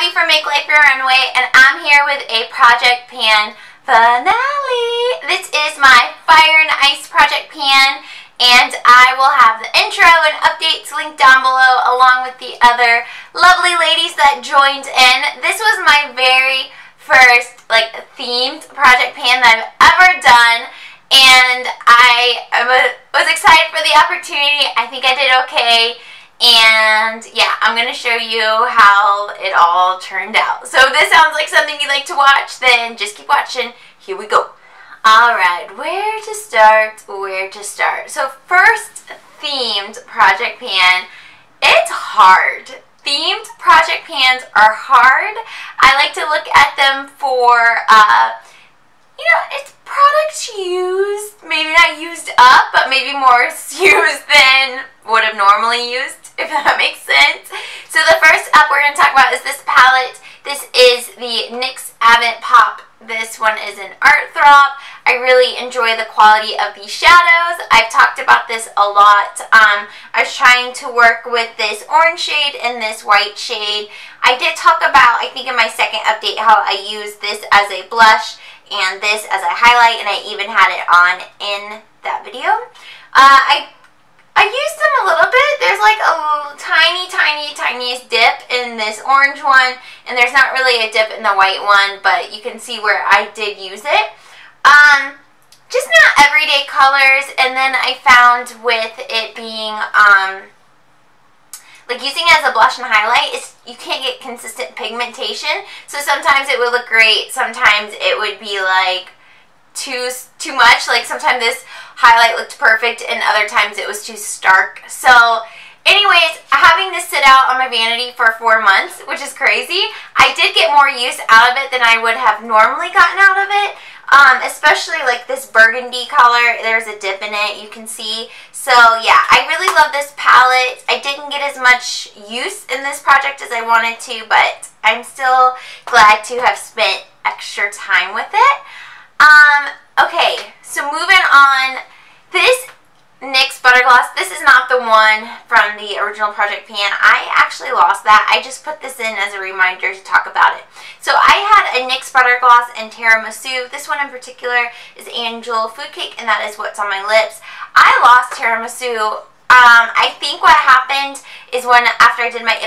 Abby from Make Life Your Runway, and I'm here with a Project Pan finale. This is my Fire and Ice Project Pan, and I will have the intro and updates linked down below, along with the other lovely ladies that joined in. This was my very first, like, themed Project Pan that I've ever done, and I was excited for the opportunity. I think I did okay. And yeah, I'm going to show you how it all turned out. So if this sounds like something you'd like to watch, then just keep watching. Here we go. Alright, where to start, where to start. So first, themed project pan. It's hard. Themed project pans are hard. I like to look at them for, uh, you know, it's products used, maybe not used up, but maybe more used than would have normally used if that makes sense. So the first up we're going to talk about is this palette. This is the NYX Avant Pop. This one is an Art Throb. I really enjoy the quality of these shadows. I've talked about this a lot. Um, I was trying to work with this orange shade and this white shade. I did talk about, I think in my second update, how I use this as a blush and this as a highlight, and I even had it on in that video. Uh, I I used them a little bit. There's like a tiny, tiny, tiniest dip in this orange one, and there's not really a dip in the white one, but you can see where I did use it. Um, just not everyday colors, and then I found with it being, um, like using it as a blush and highlight, is you can't get consistent pigmentation, so sometimes it would look great, sometimes it would be like too too much. Like sometimes this highlight looked perfect and other times it was too stark. So anyways, having this sit out on my vanity for four months, which is crazy, I did get more use out of it than I would have normally gotten out of it. Um, especially like this burgundy color, there's a dip in it, you can see. So yeah, I really love this palette. I didn't get as much use in this project as I wanted to, but I'm still glad to have spent extra time with it. Um, okay, so moving on. This NYX Butter Gloss, this is not the one from the original Project Pan. I actually lost that. I just put this in as a reminder to talk about it. So I had a NYX Butter Gloss and Tiramisu. This one in particular is Angel Food Cake, and that is what's on my lips. I lost Tiramisu. Um, I think what happened is when, after I did my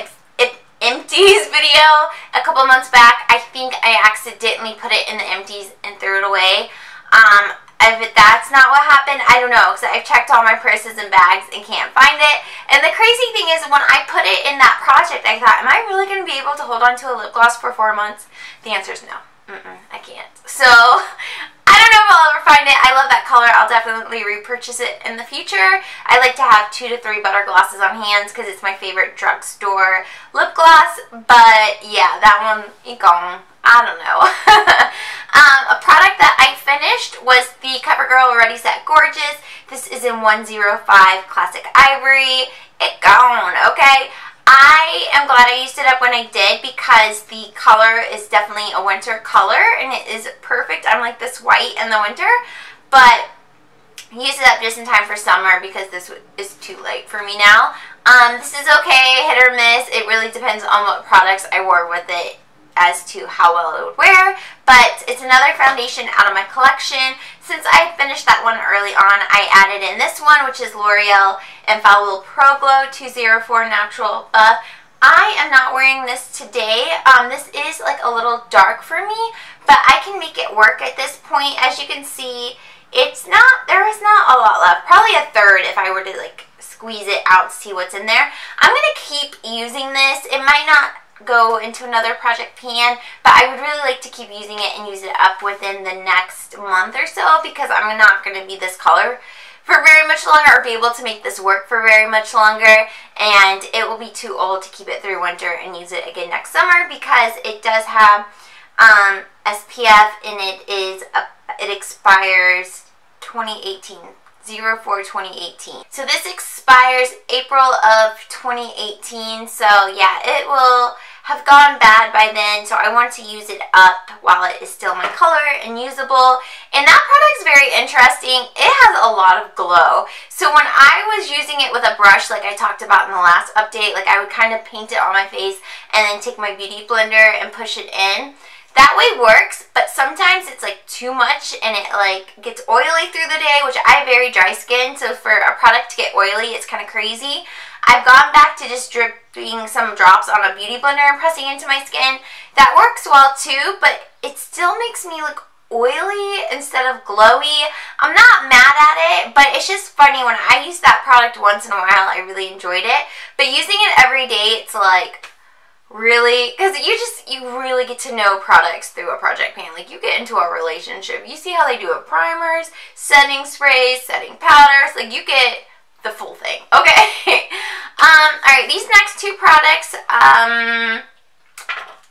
empties video a couple months back. I think I accidentally put it in the empties and threw it away. Um, if that's not what happened, I don't know, because I've checked all my purses and bags and can't find it. And the crazy thing is, when I put it in that project, I thought, am I really going to be able to hold on to a lip gloss for four months? The answer is no. Mm -mm, I can't. So, I don't know if I'll ever find it. I love that color. I'll definitely repurchase it in the future. I like to have two to three butter glosses on hands because it's my favorite drugstore lip gloss. But yeah, that one, gone. I don't know. um, a product that I finished was the CoverGirl Ready Set Gorgeous. This is in 105 Classic Ivory. It gone, okay? I am glad I used it up when I did because the color is definitely a winter color and it is perfect. I'm like this white in the winter, but use it up just in time for summer because this is too late for me now. Um, this is okay, hit or miss. It really depends on what products I wore with it as to how well it would wear, but it's another foundation out of my collection. Since I finished that one early on, I added in this one, which is L'Oreal Infallible Pro Glow 204 Natural Buff. I am not wearing this today. Um, this is like a little dark for me, but I can make it work at this point. As you can see, it's not, there is not a lot left. Probably a third if I were to like squeeze it out see what's in there. I'm going to keep using this. It might not go into another project pan, but I would really like to keep using it and use it up within the next month or so because I'm not going to be this color for very much longer or be able to make this work for very much longer and it will be too old to keep it through winter and use it again next summer because it does have um, SPF and it is a, it expires 2018 04 2018 so this expires April of 2018 so yeah it will have gone bad by then, so I want to use it up while it is still my color and usable. And that product is very interesting. It has a lot of glow. So when I was using it with a brush, like I talked about in the last update, like I would kind of paint it on my face and then take my beauty blender and push it in. That way works, but sometimes it's like too much and it like gets oily through the day, which I have very dry skin, so for a product to get oily, it's kind of crazy. I've gone back to just dripping some drops on a beauty blender and pressing into my skin. That works well too, but it still makes me look oily instead of glowy. I'm not mad at it, but it's just funny when I use that product once in a while, I really enjoyed it. But using it every day, it's like, really? Because you just you really get to know products through a project pan. Like you get into a relationship. You see how they do it primers setting sprays setting powders. Like you get the full thing. Okay. Um all right these next two products um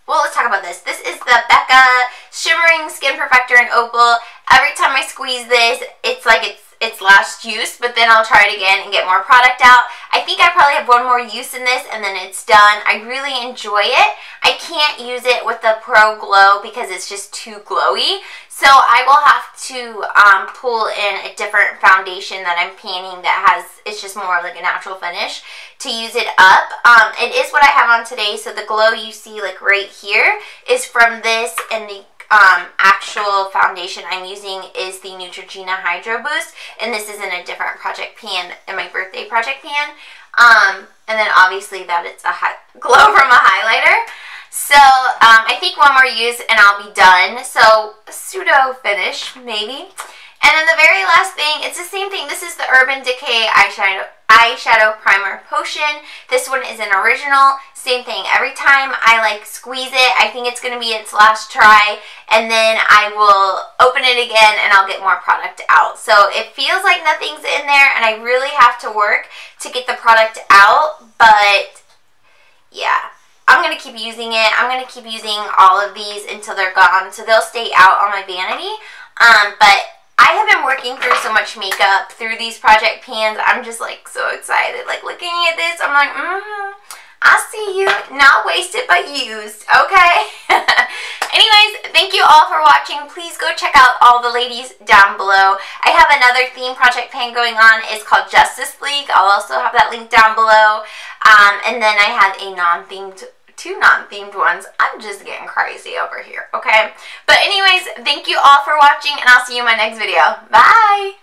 well let's talk about this. This is the becca shimmering skin perfector in opal. Every time i squeeze this it's like it's its last use, but then I'll try it again and get more product out. I think I probably have one more use in this and then it's done. I really enjoy it. I can't use it with the Pro Glow because it's just too glowy. So I will have to um, pull in a different foundation that I'm painting that has, it's just more like a natural finish to use it up. Um, it is what I have on today. So the glow you see like right here is from this and the um, actual foundation I'm using is the Neutrogena Hydro Boost, and this is in a different project pan, in my birthday project pan. Um, and then obviously that it's a glow from a highlighter. So um, I think one more use and I'll be done. So pseudo finish, maybe. And then the very last thing, it's the same thing. This is the Urban Decay eyeshadow, eyeshadow primer potion. This one is an original. Same thing. Every time I like squeeze it, I think it's going to be its last try. And then I will open it again and I'll get more product out. So it feels like nothing's in there and I really have to work to get the product out. But yeah, I'm going to keep using it. I'm going to keep using all of these until they're gone. So they'll stay out on my vanity. Um, but I have been working through so much makeup through these project pans. I'm just like so excited. Like looking at this, I'm like, mm-hmm. I see you. Not wasted, but used. Okay? Anyways, thank you all for watching. Please go check out all the ladies down below. I have another theme project pan going on. It's called Justice League. I'll also have that link down below. Um, and then I have a non-themed two non-themed ones. I'm just getting crazy over here, okay? But anyways, thank you all for watching, and I'll see you in my next video. Bye!